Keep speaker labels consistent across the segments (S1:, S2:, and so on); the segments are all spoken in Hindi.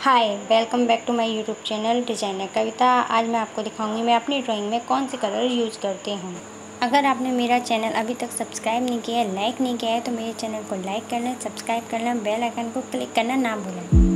S1: Hi welcome back to my YouTube channel designer Kavita आज मैं आपको दिखाऊँगी मैं अपनी ड्राइंग में कौन से कलर यूज़ करती हूँ। अगर आपने मेरा चैनल अभी तक सब्सक्राइब नहीं किया है लाइक नहीं किया है तो मेरे चैनल को लाइक कर लें सब्सक्राइब कर लें बेल आइकन को क्लिक करना ना भूलें।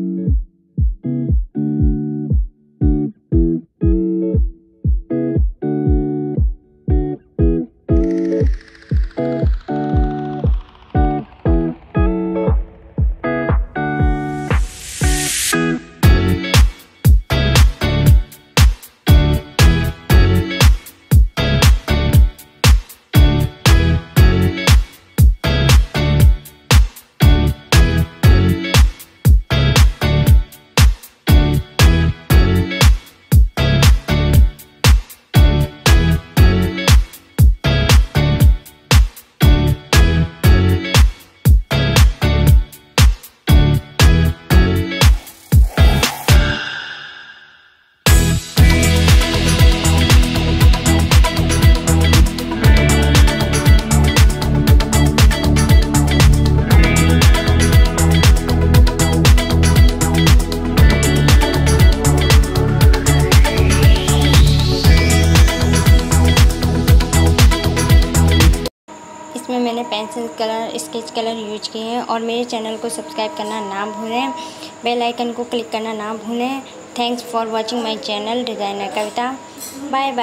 S1: इसमें मैंने pencil colour, sketch colour use किए हैं और मेरे चैनल को सब्सक्राइब करना ना भूलें। बेल आइकन को क्लिक करना ना भूलें। Thanks for watching my channel, designer Kavita. Bye bye.